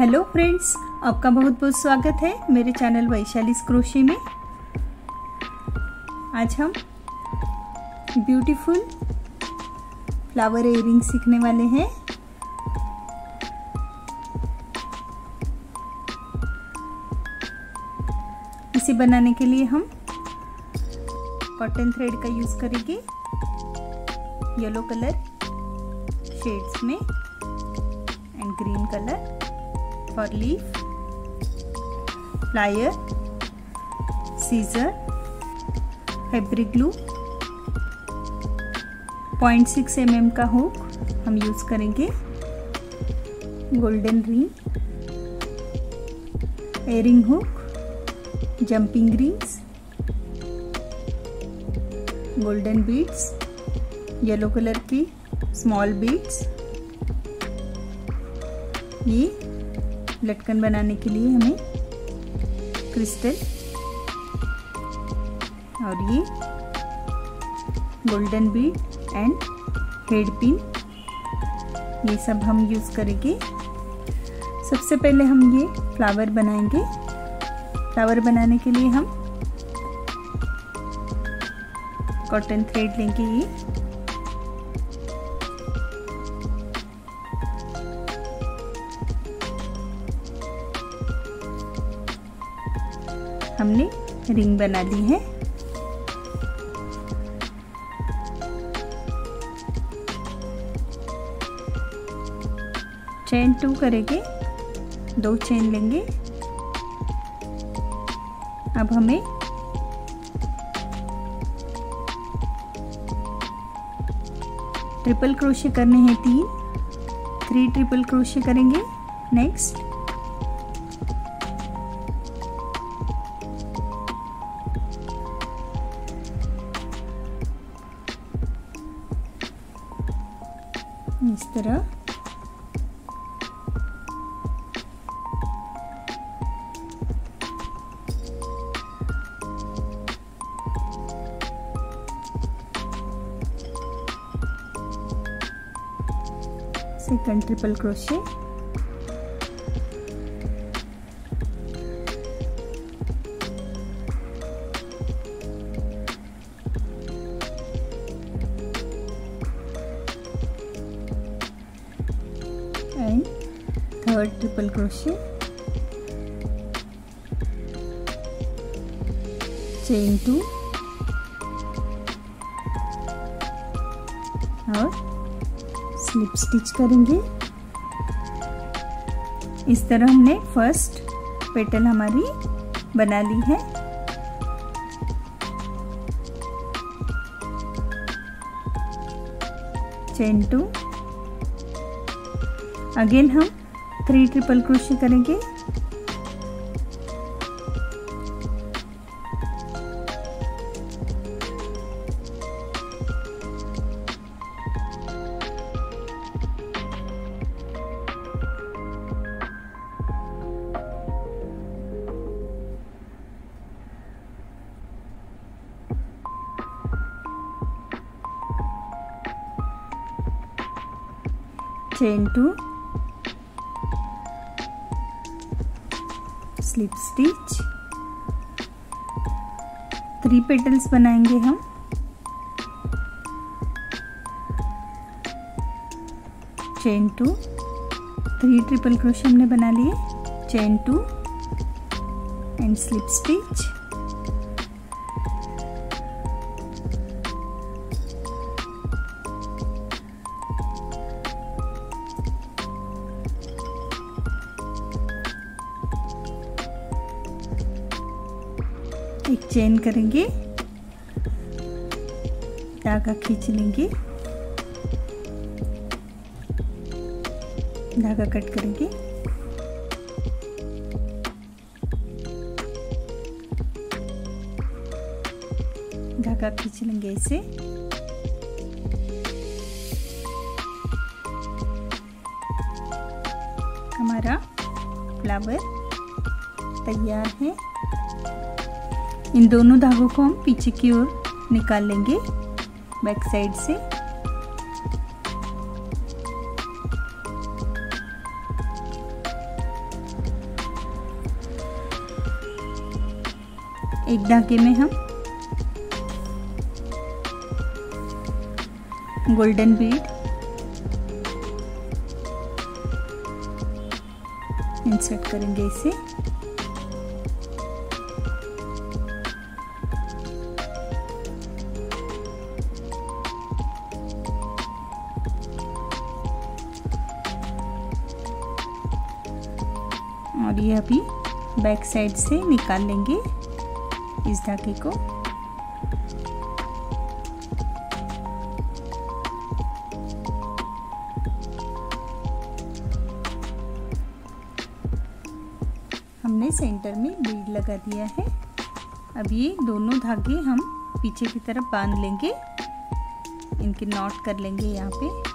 Hello friends आपका बहुत बहुत स्वागत है मेरे चैनल वैशाली क्रोशे में। आज हम ब्यूटीफुल फ्लावर एयरिंग सीखने वाले हैं। इसे बनाने के लिए हम कॉटन थ्रेड का यूज़ करेंगे। येलो कलर शेड्स में and green colour for leaf plier scissor fabric glue 0.6 M mm का हुक हम यूज़ करेंगे। Golden ring earring hook jumping rings golden beads yellow colour की स्मॉल बीड्स ये लटकन बनाने के लिए हमें क्रिस्टल और ये golden bead and head pin, ये सब हम यूज़ करेंगे। सबसे पहले हम ये फ्लावर बनाएँगे। फ्लावर बनाने के लिए हम कॉटन थ्रेड लेंगे ये। हमने रिंग बना ली है। चेन टू करेंगे, दो चेन लेंगे। अब हमें ट्रिपल क्रोशे करने हैं तीन। थ्री ट्रिपल क्रोशे करेंगे, नेक्स्ट। इस तरह second triple crochet. Triple crochet. Chain 2 और स्लिप स्टिच करेंगे। इस तरह हमने फ़र्स्ट पेटल हमारी बना ली है। चेन टू अगेन हम थ्री ट्रिपल क्रोशे करेंगे। Chain 2 slip stitch three petals बनाएँगे हम. Chain two three triple crochet हमने बना लिए. Chain two and slip stitch एक चेन करेंगे। धागा खींच लेंगे। धागा कट करेंगे। धागा खींच लेंगे ऐसे। हमारा फ्लावर तैयार है। इन दोनों धागों को हम पीछे की ओर निकाल लेंगे बैक साइड से। एक धागे में हम गोल्डन बीड इंसर्ट करेंगे इसे। बैक साइड से निकाल लेंगे इस धागे को। हमने सेंटर में बीड लगा दिया है। अब ये दोनों धागे हम पीछे की तरफ़ बाँध लेंगे। इनके नॉट कर लेंगे यहाँ पे।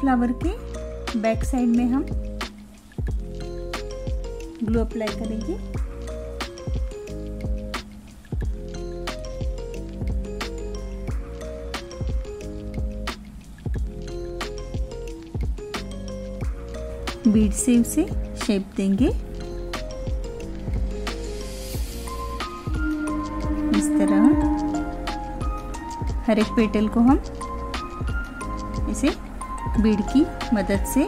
फ्लावर के बैक साइड में हम ग्लू अप्लाई करेंगे। बीड से उसे शेप देंगे। इस तरह। हर एक पेटल को हम इसे बीड की मदद से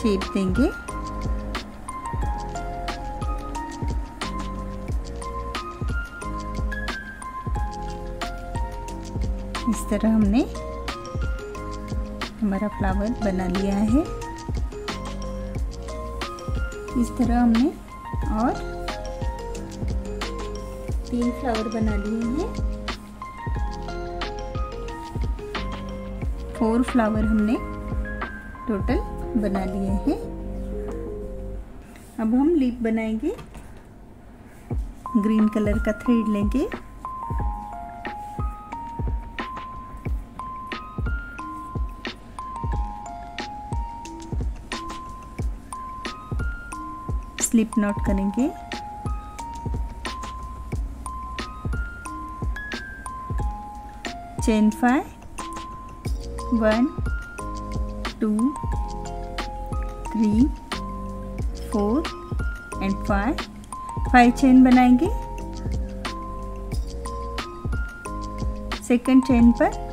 शेप देंगे। इस तरह हमने हमारा फ्लावर बना लिया है। इस तरह हमने और तीन फ्लावर बना लिए हैं। फोर फ्लावर हमने टोटल बना लिए हैं। अब हम लीप बनाएँगे। ग्रीन कलर का थ्रेड लेंगे। स्लिप नॉट करेंगे। Chain five one, two, three, four, and five. Five chain बनाएँगे। सेकंड चेन पर।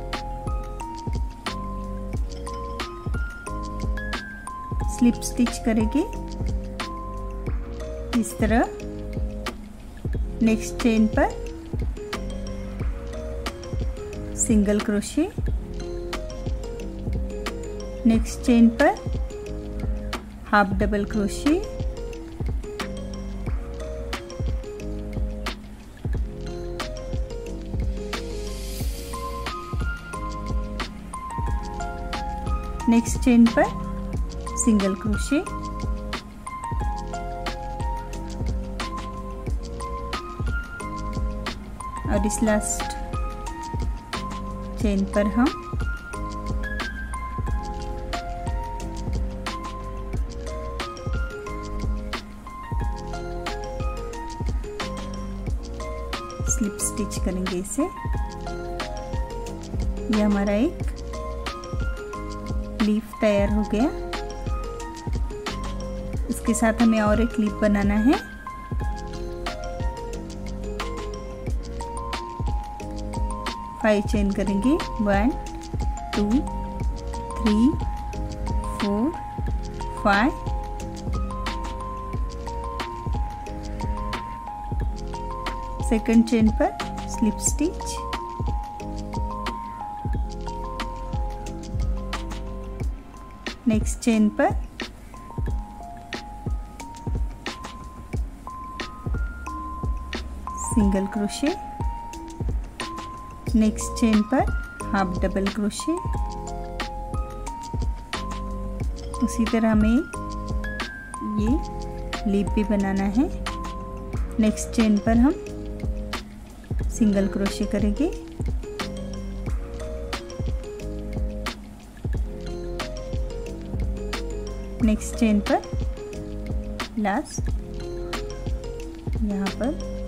स्लिप स्टिच करेंगे। इस तरह। नेक्स्ट चेन पर। Single crochet. नेक्स्ट चेन पर half double crochet next chain पर सिंगल क्रोशे और इस लास्ट चेन पर हम स्लिप स्टिच करेंगे इसे। ये हमारा एक लीफ तैयार हो गया। इसके साथ हमें और एक लीफ बनाना है। फाइव चेन करेंगे। One two three four five second chain पर स्लिप स्टिच नेक्स्ट चेन पर सिंगल क्रोशे नेक्स्ट चेन पर हाफ़ डबल क्रोशे उसी तरह हमें ये लीप भी बनाना है. नेक्स्ट चेन पर हम सिंगल क्रोशे करेंगे। नेक्स्ट चेन पर। लास्ट यहाँ पर।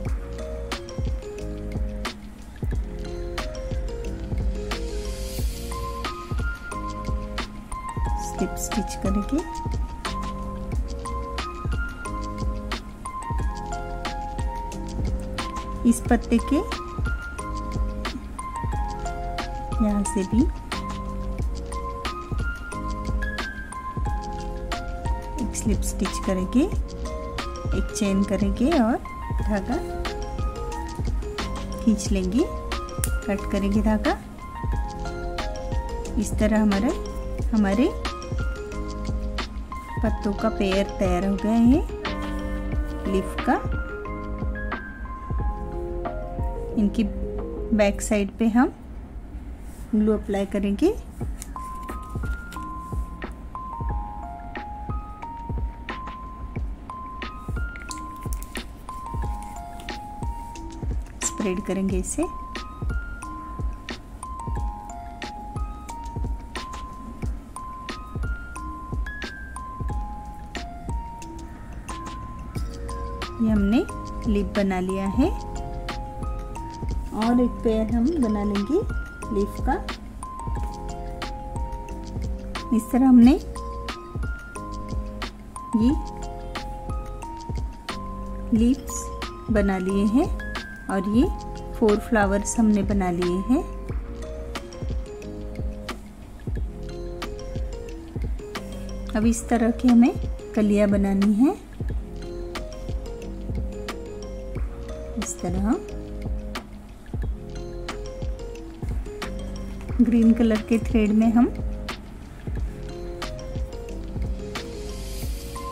स्लिप स्टिच करेंगे। इस पत्ते के यहाँ से भी। एक स्लिप स्टिच करेंगे, एक चेन करेंगे और धागा खींच लेंगे। कट करेंगे धागा। इस तरह हमारे हमारे पत्तों का पेयर तैयार हो गया है। लीफ का। इनकी बैक साइड पे हम ग्लू अप्लाई करेंगे। स्प्रेड करेंगे इसे। ये हमने लिप बना लिया है। और एक पेयर हम बना लेंगे। लीफ का। इस तरह हमने ये लीव्स बना लिए हैं और ये फोर फ्लावर्स हमने बना लिए हैं। अब इस तरह की हमें कलिया बनानी है। इस तरह। ग्रीन कलर के थ्रेड में हम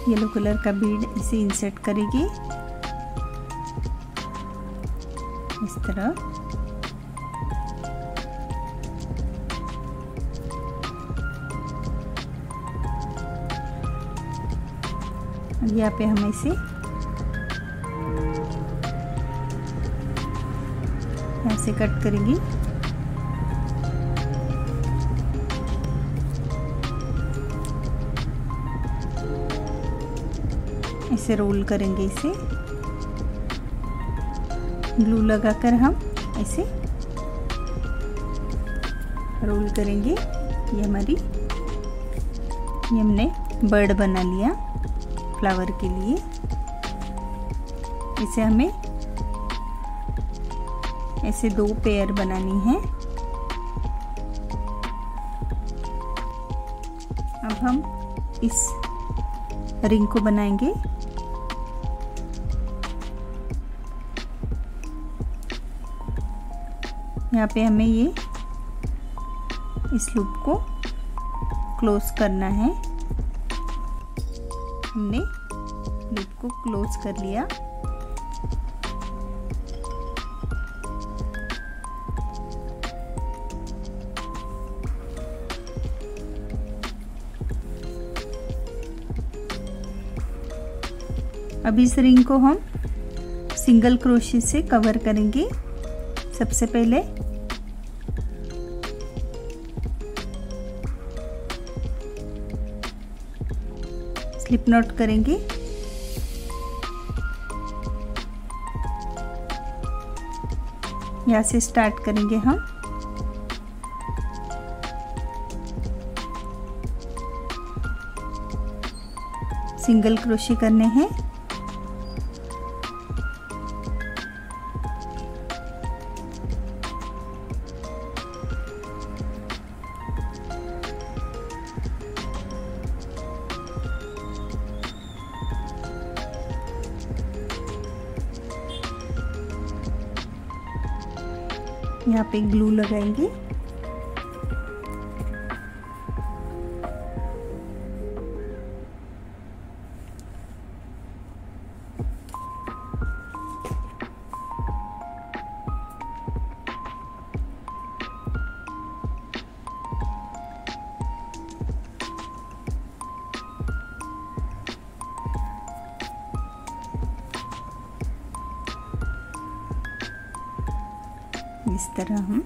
येलो कलर का बीड इसे इंसर्ट करेगी। इस तरह। यहाँ पे हम इसे ऐसे कट करेंगे। इसे रोल करेंगे इसे। ग्लू लगाकर हम ऐसे रोल करेंगे। ये हमारी, ये हमने बर्ड बना लिया फ्लावर के लिए। इसे हमें ऐसे दो पेयर बनानी है। अब हम इस रिंग को बनाएँगे। यहाँ पे हमें ये इस लूप को क्लोज करना है। हमने लूप को क्लोज कर लिया। अब इस रिंग को हम सिंगल क्रोशे से कवर करेंगे। सबसे पहले स्लिप नॉट करेंगे। यहाँ से स्टार्ट करेंगे हम। सिंगल क्रोशे करने हैं। पे ग्लू लगाएँगे। तरह हम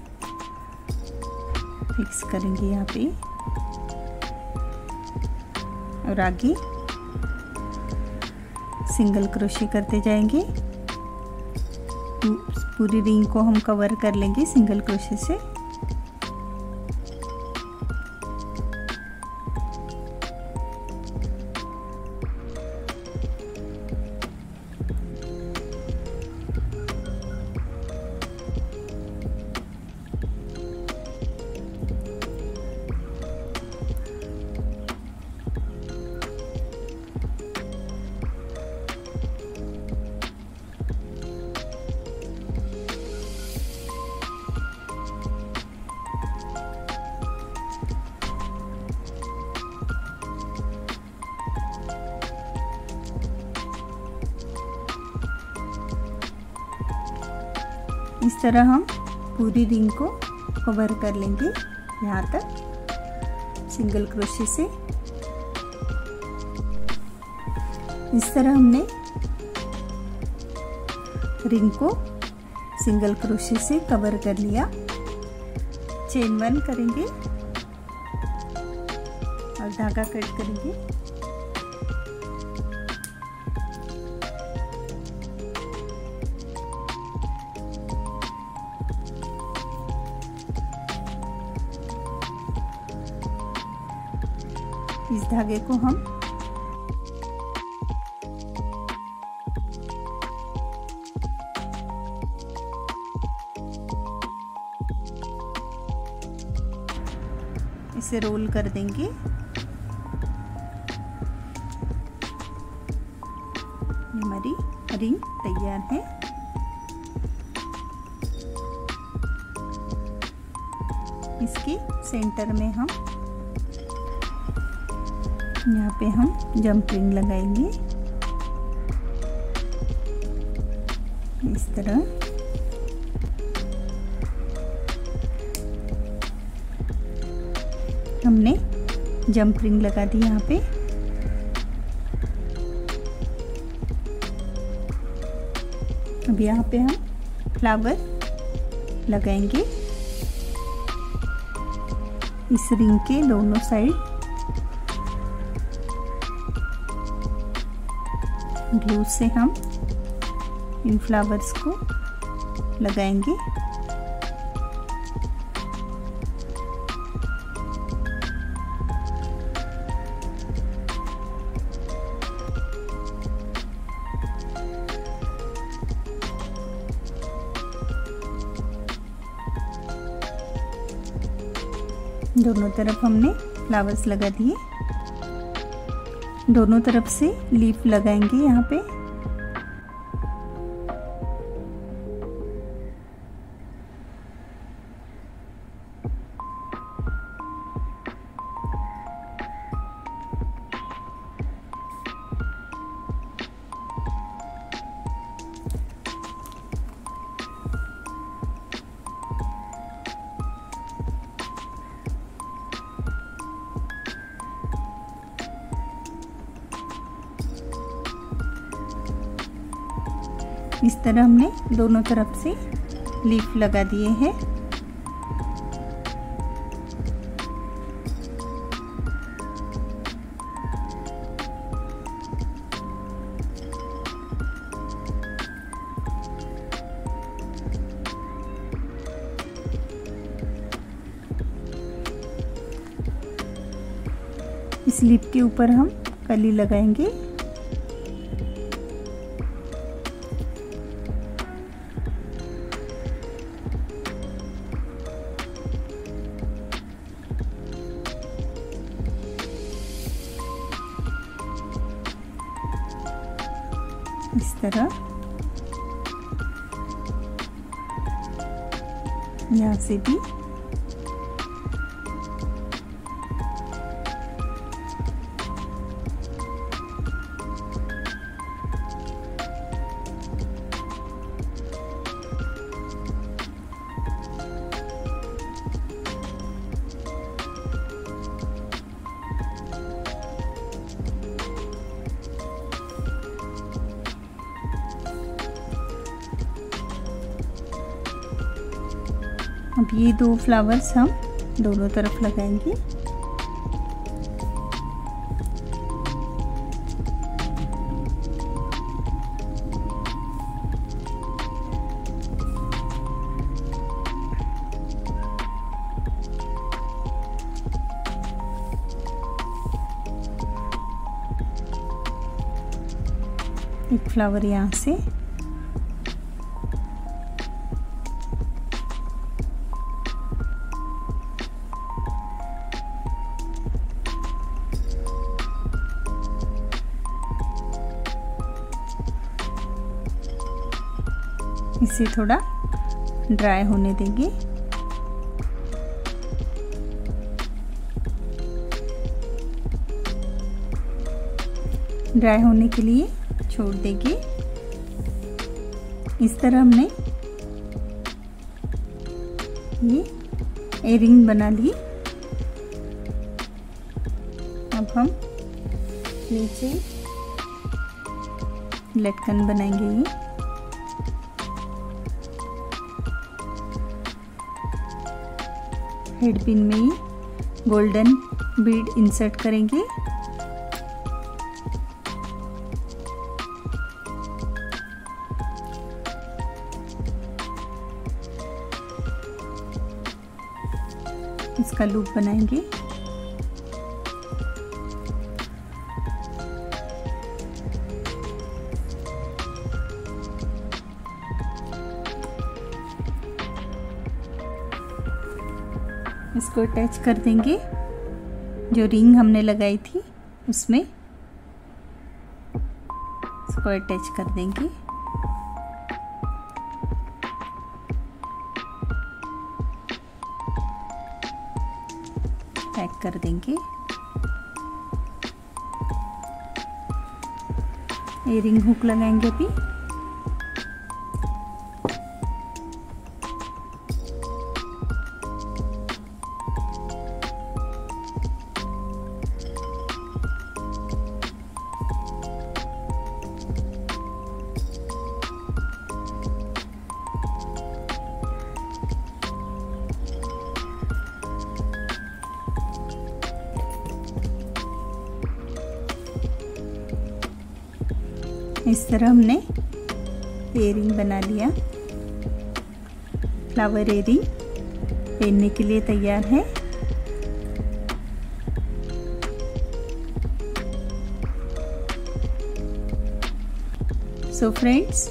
फिक्स करेंगे यहाँ पे। और आगे सिंगल क्रोशे करते जाएँगे। पूरी रिंग को हम कवर कर लेंगे सिंगल क्रोशे से। तरह हम पूरी रिंग को कवर कर लेंगे। यहाँ तक सिंगल क्रोशे से। इस तरह हमने रिंग को सिंगल क्रोशे से कवर कर लिया। चेन वन करेंगे और धागा कट करेंगे। धागे को हम इसे रोल कर देंगे। हमारी रिंग तैयार है। इसके सेंटर में हम यहाँ पे हम जंप रिंग लगाएँगे। इस तरह। हमने जंप रिंग लगा दी यहाँ पे। अब यहाँ पे हम फ्लावर लगाएँगे। इस रिंग के दोनों साइड ग्लू से हम इन फ्लावर्स को लगाएँगे। दोनों तरफ़ हमने फ्लावर्स लगा दिए। दोनों तरफ़ से लीफ लगाएँगे यहाँ पे। तरह हमने दोनों तरफ़ से लीफ लगा दिए हैं। इस लीफ के ऊपर हम कली लगाएँगे। यहाँ अब ये दो फ्लावर्स हम दोनों तरफ़ लगाएँगे। एक फ्लावर यहाँ से इसे थोड़ा ड्राई होने देंगे। ड्राई होने के लिए छोड़ देंगे। इस तरह हमने ये एयरिंग बना ली। अब हम नीचे लटकन बनाएँगे ये। हेड पिन में ही गोल्डन बीड इंसर्ट करेंगे। इसका लूप बनाएँगे। इसको अटैच कर देंगे। जो रिंग हमने लगाई थी, उसमें इसको अटैच कर देंगे। पैक कर देंगे। ये रिंग हुक लगाएँगे अभी। तरह हमने एयरिंग बना लिया। फ्लावर एयरिंग पहनने के लिए तैयार है। सो so फ्रेंड्स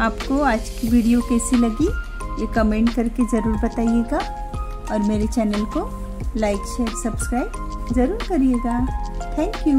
आपको आज की वीडियो कैसी लगी? ये कमेंट करके ज़रूर बताइएगा। और मेरे चैनल को लाइक शेयर सब्सक्राइब ज़रूर करिएगा। Thank you